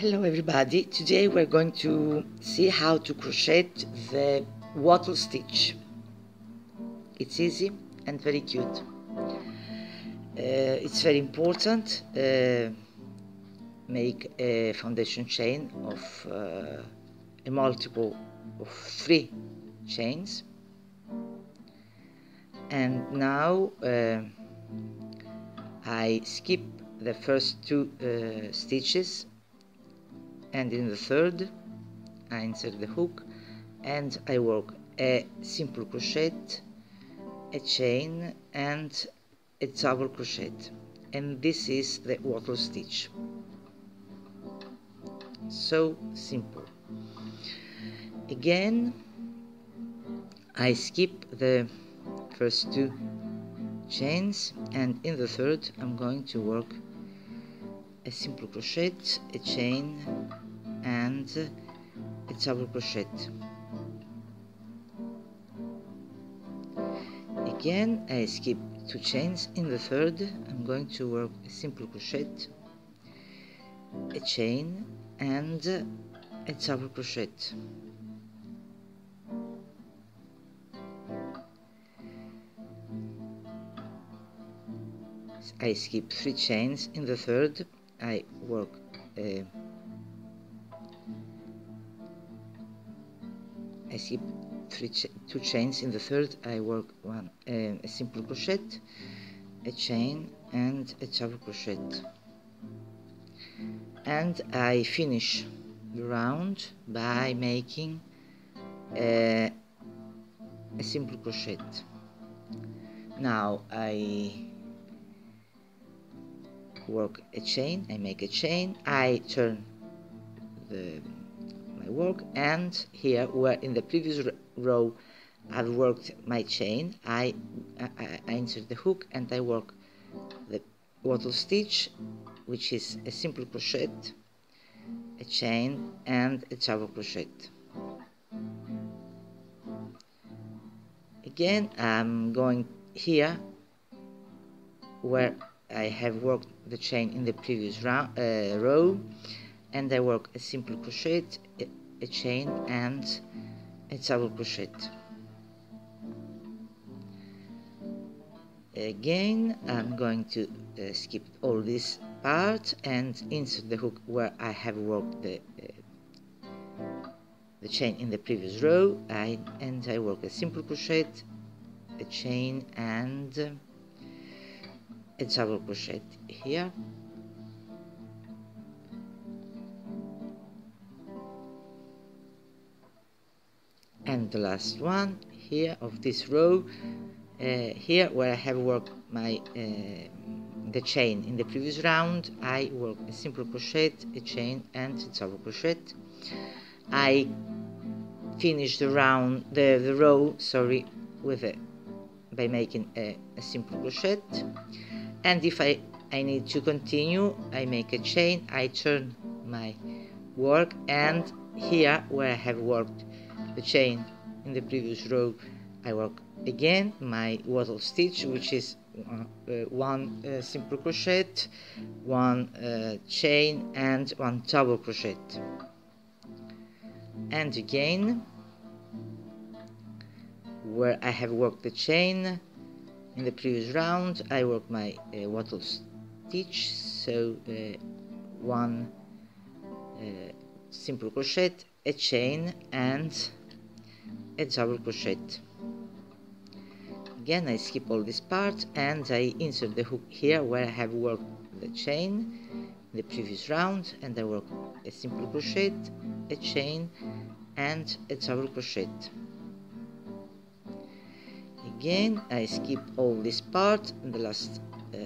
Hello everybody, today we're going to see how to crochet the wattle stitch. It's easy and very cute. Uh, it's very important, uh, make a foundation chain of uh, a multiple of three chains. And now uh, I skip the first two uh, stitches and in the third I insert the hook and I work a simple crochet a chain and a double crochet. And this is the wattle stitch. So simple. Again I skip the first two chains and in the third I'm going to work a simple crochet a chain and a double crochet. Again I skip two chains. In the third I'm going to work a simple crochet a chain and a double crochet. I skip three chains. In the third I work uh, I skip three ch two chains. In the third I work one uh, a simple crochet a chain and a double crochet. And I finish the round by making a, a simple crochet. Now I work a chain I make a chain I turn the my work and here where in the previous row I've worked my chain I, I, I insert the hook and I work the wattle stitch which is a simple crochet a chain and a double crochet. Again I'm going here where I have worked the chain in the previous round, uh, row and I work a simple crochet, a, a chain and a double crochet. Again, I'm going to uh, skip all this part and insert the hook where I have worked the uh, the chain in the previous row I, and I work a simple crochet, a chain and a double crochet here. And the last one here of this row uh, here where I have worked my uh, the chain. In the previous round I work a simple crochet a chain and a double crochet. I finish the round the, the row sorry with it by making a, a simple crochet and if I, I need to continue I make a chain I turn my work and here where I have worked the chain in the previous row I work again my wattle stitch which is uh, uh, one uh, simple crochet one uh, chain and one double crochet. And again where I have worked the chain in the previous round I worked my uh, wattle stitch so uh, one uh, simple crochet a chain and a double crochet. Again I skip all this part and I insert the hook here where I have worked the chain in the previous round and I work a simple crochet a chain and a double crochet again. I skip all this part in the last uh,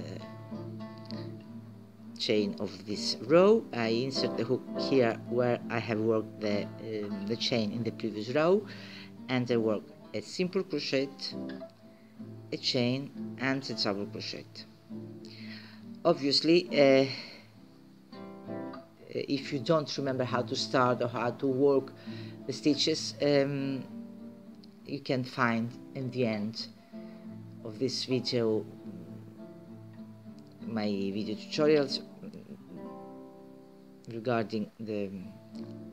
chain of this row. I insert the hook here where I have worked the, um, the chain in the previous row and I work a simple crochet a chain and a double crochet. Obviously uh, if you don't remember how to start or how to work the stitches um, you can find in the end of this video my video tutorials regarding the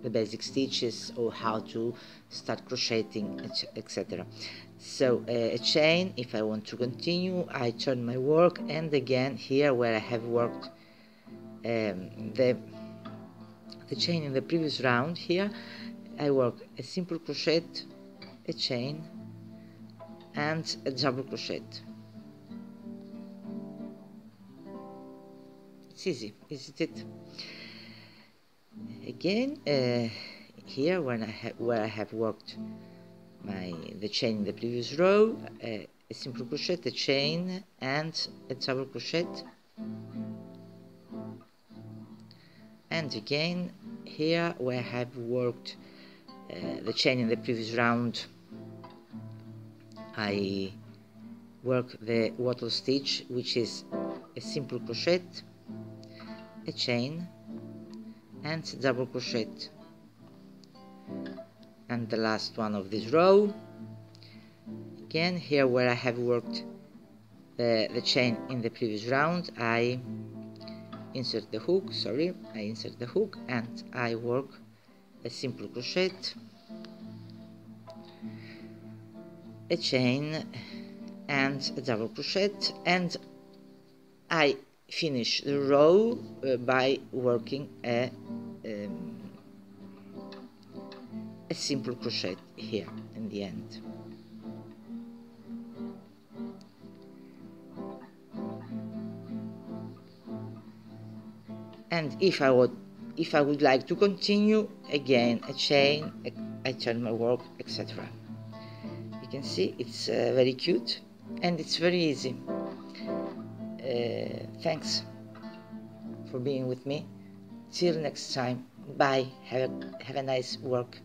the basic stitches or how to start crocheting etc so uh, a chain if I want to continue I turn my work and again here where I have worked um, the the chain in the previous round here I work a simple crochet a chain and a double crochet. It's easy isn't it? Again uh, here when I have where I have worked my the chain in the previous row uh, a simple crochet a chain and a double crochet. And again here where I have worked uh, the chain in the previous round I work the wattle stitch which is a simple crochet a chain and double crochet. And the last one of this row. Again here where I have worked the, the chain in the previous round I insert the hook sorry I insert the hook and I work a simple crochet a chain and a double crochet and I finish the row uh, by working a, um, a simple crochet here in the end. And if I would if I would like to continue again a chain I turn my work etc you can see it's uh, very cute and it's very easy uh, thanks for being with me. Till next time. Bye. Have a, have a nice work.